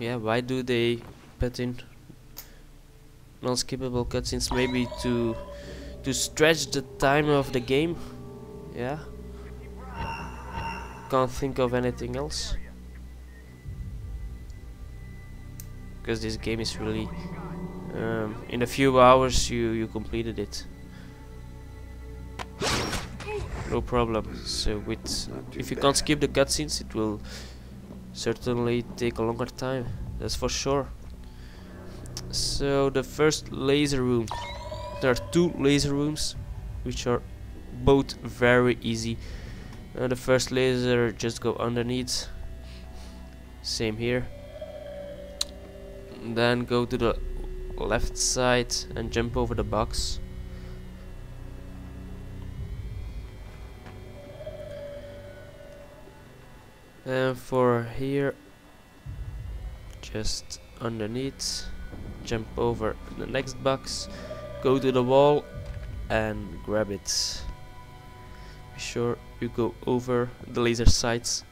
Yeah, why do they put in non-skippable cutscenes? Maybe to to stretch the time of the game. Yeah. Can't think of anything else. Because this game is really um, in a few hours you you completed it. No problem. So with if you can't skip the cutscenes, it will certainly take a longer time. That's for sure. So the first laser room. There are two laser rooms, which are both very easy. Uh, the first laser just go underneath. Same here. Then go to the left side and jump over the box. And for here, just underneath, jump over the next box, go to the wall and grab it. Be sure you go over the laser sights.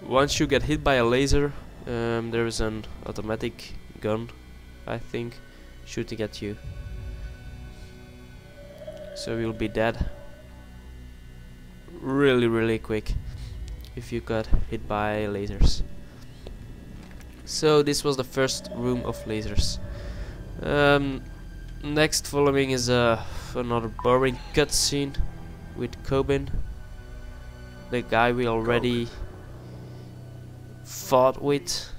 Once you get hit by a laser, um, there is an automatic gun, I think, shooting at you. So you'll be dead really really quick if you got hit by lasers. So this was the first room of lasers. Um, next following is uh, another boring cutscene with Kobin, the guy we already fought with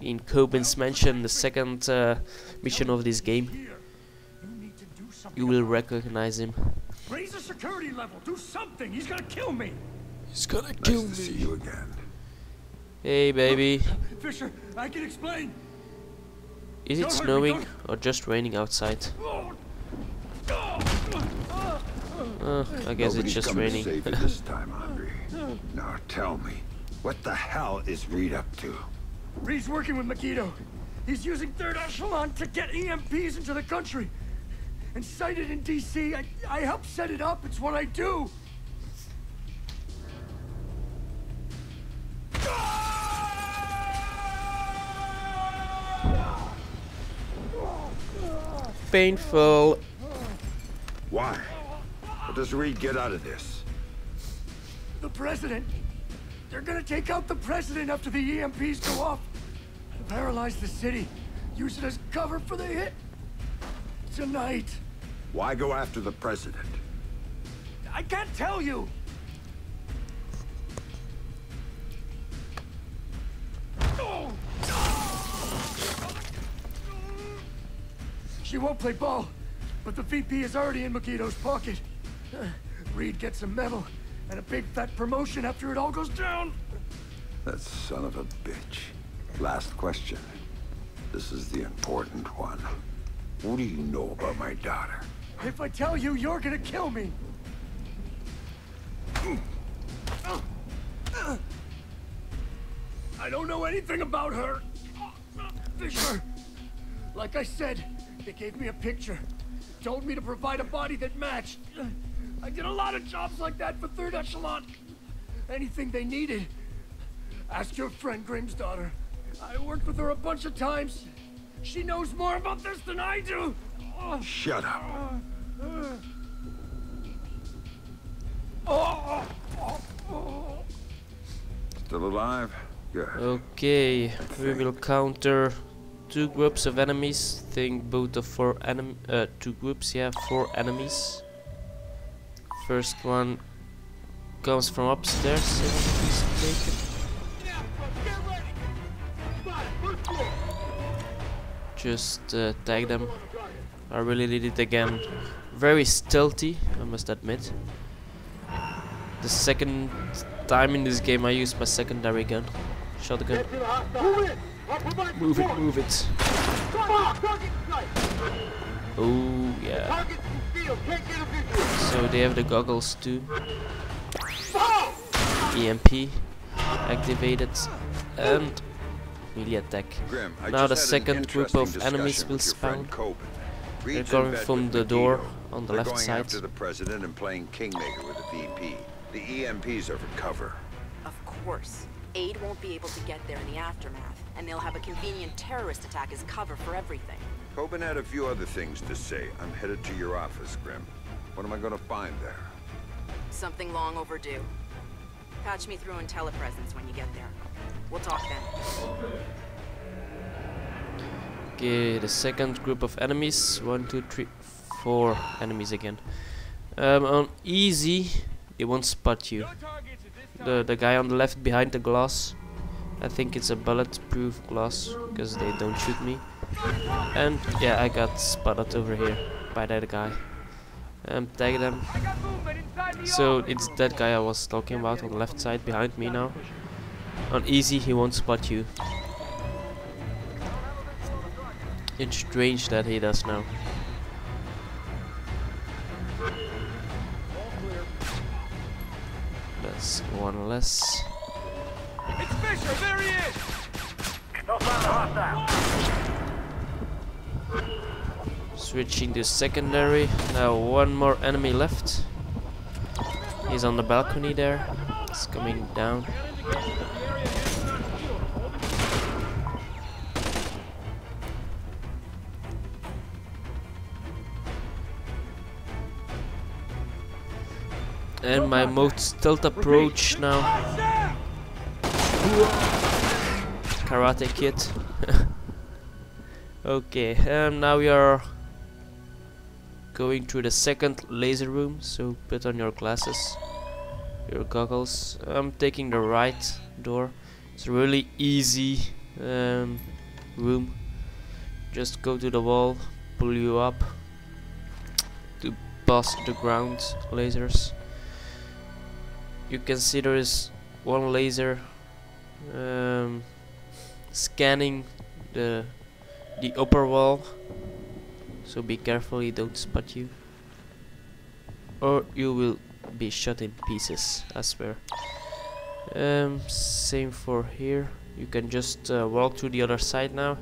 in Kobin's mansion, the second uh, mission of this game. You will recognize him. Raise the security level. Do something. He's gonna kill me. He's gonna Nice kill to see me. you again. Hey baby, Fisher, I can explain. is it Don't hurt snowing don't- or just raining outside? Oh, Uh, I guess Nobody's it's just coming raining. to save you this time, Andre. Now tell me, what the hell is Reed up to? Reed's working with Megiddo. He's using third echelon to get EMPs into the country. And sighted in DC, I, I help set it up. It's what I do. Painful. Why? What does Reed get out of this? The president. They're gonna take out the president after the EMPs go off. Paralyze the city. Use it as cover for the hit. Tonight. Why go after the president? I can't tell you. She won't play ball, but the VP is already in Megiddo's pocket. Uh, Reed gets a medal and a big fat promotion after it all goes down. That son of a bitch. Last question. This is the important one. What do you know about my daughter? If I tell you, you're gonna kill me. I don't know anything about her. Fisher. Like I said, they gave me a picture. Told me to provide a body that matched. I did a lot of jobs like that for Third Echelon. Anything they needed. Ask your friend Grimsdottir. I worked with her a bunch of times. She knows more about this than I do. Oh. Shut up. Still alive? Good. Okay, we will counter two groups of enemies. Think both of four enem uh, two groups, yeah, four enemies. First one comes from upstairs, Just uh, tag them. I really did it again. Very stealthy, I must admit. The second time in this game I used my secondary gun. Shotgun. Move it, move it. Oh, yeah. So they have the goggles too. EMP activated and melee attack. Grim, Now the just second group of enemies will with your friend spawn. They're Reed's coming from the Megiddo. door on the They're left going side. after the president and playing kingmaker with the VP. The EMPs are for cover. Of course. Aid won't be able to get there in the aftermath, and they'll have a convenient terrorist attack as cover for everything. Kobin had a few other things to say. I'm headed to your office, Grim. What am I gonna find there? Something long overdue. Patch me through in telepresence when you get there. We'll talk then. Okay, the second group of enemies. One, two, three, four enemies again. Um, on easy, they won't spot you. The the guy on the left behind the glass. I think it's a bulletproof glass because they don't shoot me. And yeah, I got spotted over here by that guy. Um, tag them. So it's that guy I was talking about on the left side behind me now. On easy, he won't spot you. It's strange that he does now. That's one less. It's Fisher, there he is! Switching to secondary. Now one more enemy left. He's on the balcony there. He's coming down. And my most stealth approach now. Karate Kid. okay, um, now we are going through the second laser room, so put on your glasses, your goggles. I'm taking the right door. It's a really easy um, room. Just go to the wall, pull you up to pass the ground lasers. You can see there is one laser um, scanning the the upper wall. So be careful he don't spot you. Or you will be shot in pieces I swear. Um, same for here. You can just uh, walk to the other side now.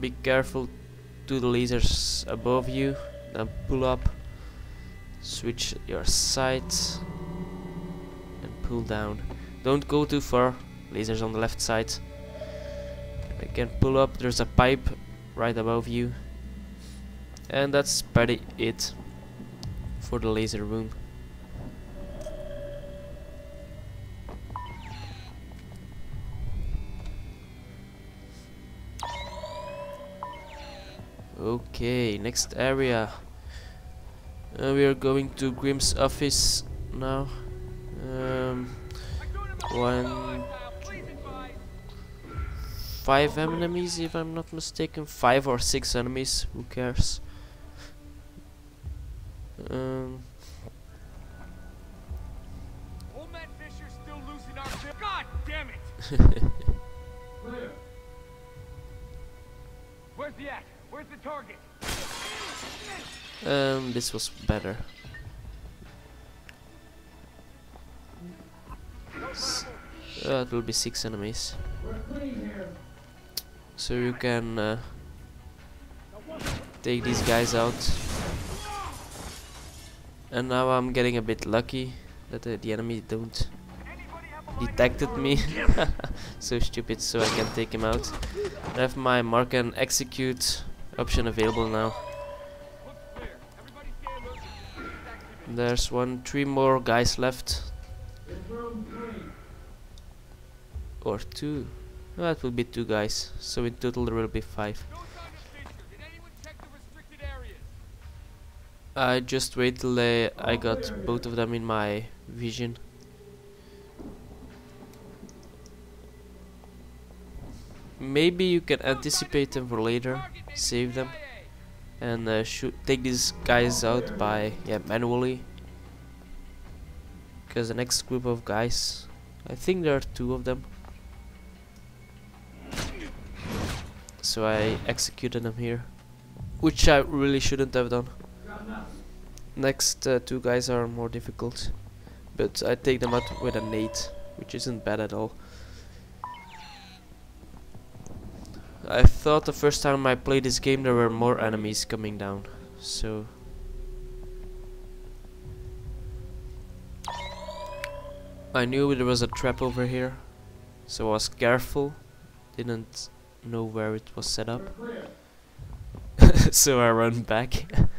Be careful to the lasers above you then pull up switch your sight and pull down. Don't go too far. Lasers on the left side. I can pull up. There's a pipe right above you. And that's pretty it for the laser room. Okay next area uh, we are going to Grim's office now um, one five enemies if I'm not mistaken five or six enemies who cares um, Old man Fisher's still losing our bill. God damn it! Where's the at? Where's the target? um, this was better. Uh, it will be six enemies. So you can uh, take these guys out. And now I'm getting a bit lucky that uh, the enemy don't detected me. So stupid so I can take him out. I have my mark and execute option available now there's one three more guys left or two that will be two guys so in total there will be five No sign of Fisher. Did anyone check the restricted areas? I just wait till they, I got both of them in my vision. Maybe you can anticipate them for later, save them, and uh, shoot take these guys out by yeah manually. Because the next group of guys, I think there are two of them. So I executed them here, which I really shouldn't have done. Next uh, two guys are more difficult, but I take them out with a nade, which isn't bad at all. I thought the first time I played this game there were more enemies coming down. So... I knew there was a trap over here. So I was careful. Didn't know where it was set up. so I run back.